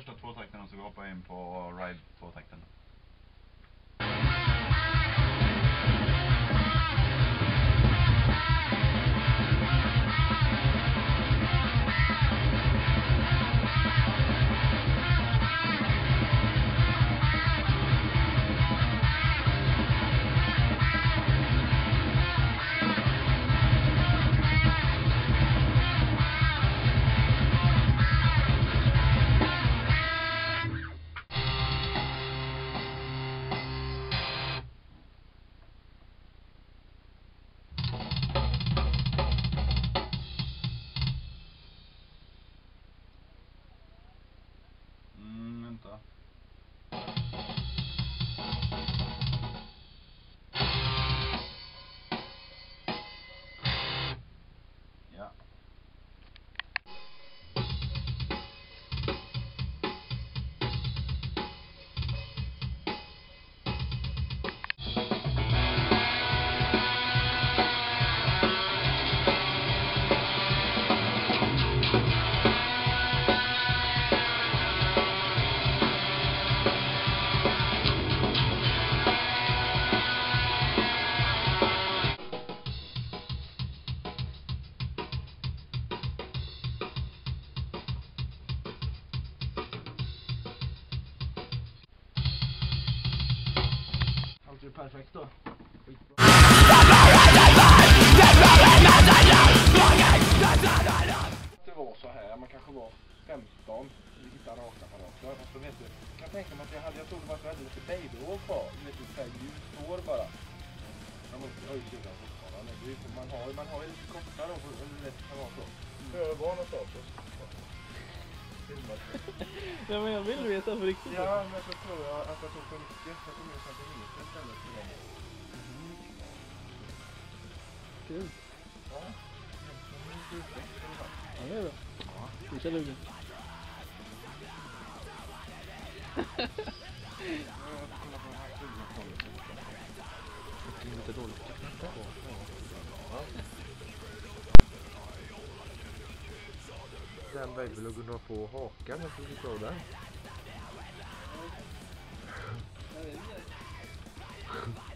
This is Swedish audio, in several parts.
första tvåtakten och så hoppar jag in på ride tvåtakten. Perfekt då. Det var så här, man kanske var 15, vi hittade rakapparater och så vet du, jag kan tänka mig att jag hade, jag tror det var så hade lite babyhår kvar, du vet lite såhär ljust hår bara. Jag jag har ju syrran fortfarande, man har, ju lite kortare hår, eller det kan vara så. Så jag någonstans och filmade. Ja men jag vill veta på riktigt. Ja, men så tror jag att jag tog för mycket, jag tog med centimeter istället för dem. Kul. Ja, det är. Ja det är bra. Vi kör lugnt. Lite dåligt. Den vill du kunna få hakan efter du slår den.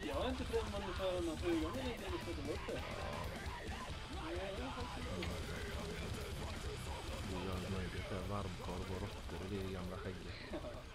Jag är inte främmande för att man flyger med lite eller sätter upp det. Är allt möjligt. där. Varmkorv och råttor och det gamla skägget.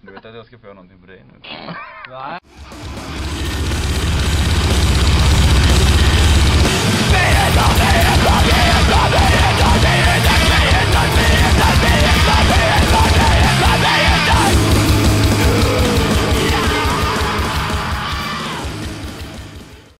Du vet att jag ska få göra någonting på dig nu? Nej.